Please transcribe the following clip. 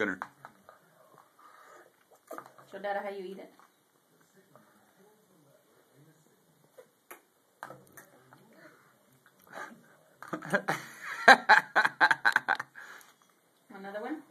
Gunner. Show Dada how you eat it. Another one?